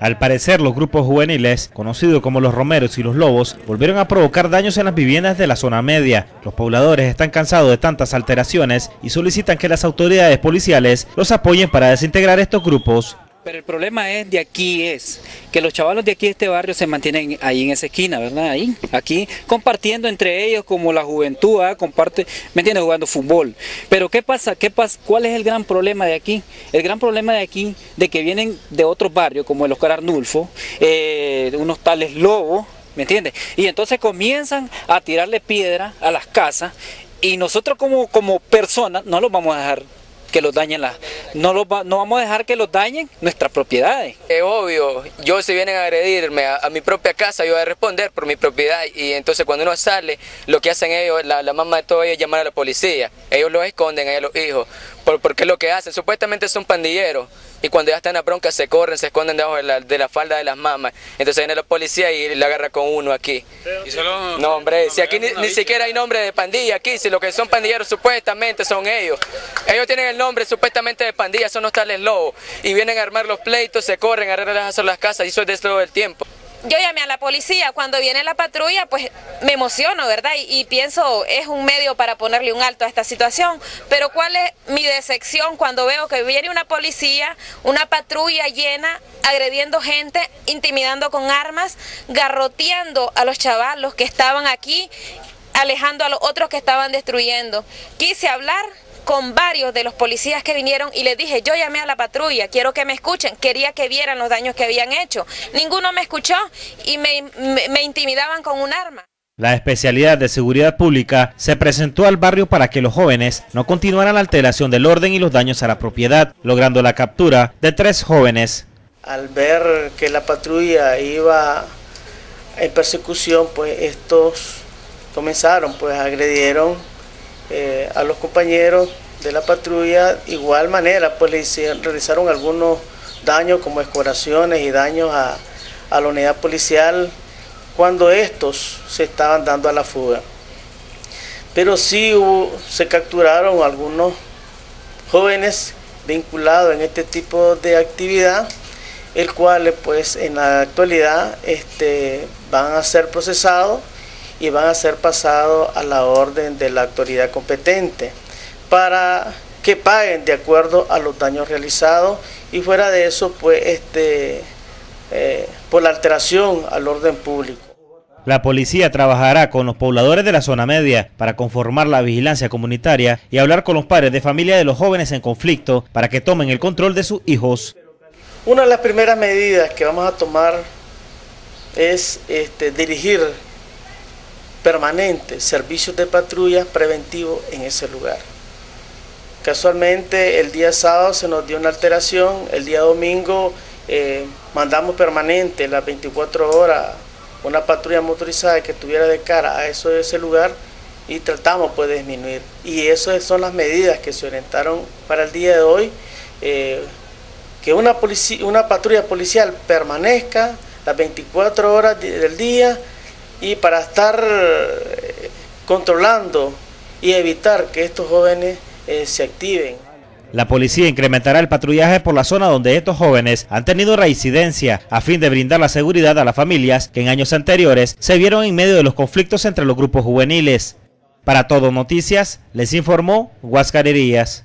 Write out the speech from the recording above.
Al parecer, los grupos juveniles, conocidos como los Romeros y los Lobos, volvieron a provocar daños en las viviendas de la zona media. Los pobladores están cansados de tantas alteraciones y solicitan que las autoridades policiales los apoyen para desintegrar estos grupos. Pero el problema es de aquí es que los chavalos de aquí de este barrio se mantienen ahí en esa esquina, ¿verdad? Ahí, aquí, compartiendo entre ellos como la juventud, ¿ah? comparte, ¿me entiendes? Jugando fútbol. Pero ¿qué pasa? ¿Qué pasa? ¿Cuál es el gran problema de aquí? El gran problema de aquí, de que vienen de otros barrios como el Oscar Arnulfo, eh, unos tales lobos, ¿me entiendes? Y entonces comienzan a tirarle piedra a las casas y nosotros como, como personas no los vamos a dejar que los dañen las... No, los no vamos a dejar que los dañen nuestras propiedades. Es obvio, yo si vienen a agredirme a, mi propia casa, yo voy a responder por mi propiedad y entonces cuando uno sale, lo que hacen ellos, la, mamá de todos ellos es llamar a la policía. Ellos los esconden, a los hijos, por, porque es lo que hacen. Supuestamente son pandilleros y cuando ya están en la bronca se corren, se esconden debajo de la, de la falda de las mamás. Entonces viene la policía y le agarra con uno aquí. no, hombre, si aquí ni, siquiera hay nombre de pandilla aquí, si lo que son pandilleros supuestamente son ellos. Ellos tienen el nombre supuestamente de pandilla, son los tales lobos. Y vienen a armar los pleitos, se corren, a arreglar las casas y eso es de todo el tiempo yo llamé a la policía, cuando viene la patrulla pues me emociono, ¿verdad? Y, pienso es un medio para ponerle un alto a esta situación, pero ¿cuál es mi decepción cuando veo que viene una policía, una patrulla llena, agrediendo gente, intimidando con armas, garroteando a los chavalos que estaban aquí, alejando a los otros que estaban destruyendo? Quise hablar con varios de los policías que vinieron y les dije, yo llamé a la patrulla, quiero que me escuchen, quería que vieran los daños que habían hecho. Ninguno me escuchó y me, me, intimidaban con un arma. La especialidad de seguridad pública se presentó al barrio para que los jóvenes no continuaran la alteración del orden y los daños a la propiedad, logrando la captura de tres jóvenes. Al ver que la patrulla iba en persecución, pues estos comenzaron, pues agredieron eh, a los compañeros de la patrulla, igual manera, pues le realizaron algunos daños como escoraciones y daños a, la unidad policial cuando estos se estaban dando a la fuga. Pero sí se capturaron algunos jóvenes vinculados en este tipo de actividad, el cual pues en la actualidad este, van a ser procesados y van a ser pasados a la orden de la autoridad competente para que paguen de acuerdo a los daños realizados y fuera de eso pues este eh, por la alteración al orden público. La policía trabajará con los pobladores de la zona media para conformar la vigilancia comunitaria y hablar con los padres de familia de los jóvenes en conflicto para que tomen el control de sus hijos. Una de las primeras medidas que vamos a tomar es este, dirigir permanente, servicios de patrulla preventivo en ese lugar. Casualmente el día sábado se nos dio una alteración, el día domingo eh, mandamos permanente las 24 horas una patrulla motorizada que estuviera de cara a eso ese lugar y tratamos pues, de disminuir. Y esas son las medidas que se orientaron para el día de hoy, eh, que una, una patrulla policial permanezca las 24 horas del día y para estar eh, controlando y evitar que estos jóvenes eh, se activen. La policía incrementará el patrullaje por la zona donde estos jóvenes han tenido reincidencia a fin de brindar la seguridad a las familias que en años anteriores se vieron en medio de los conflictos entre los grupos juveniles. Para Todo Noticias, les informó Huascarerías.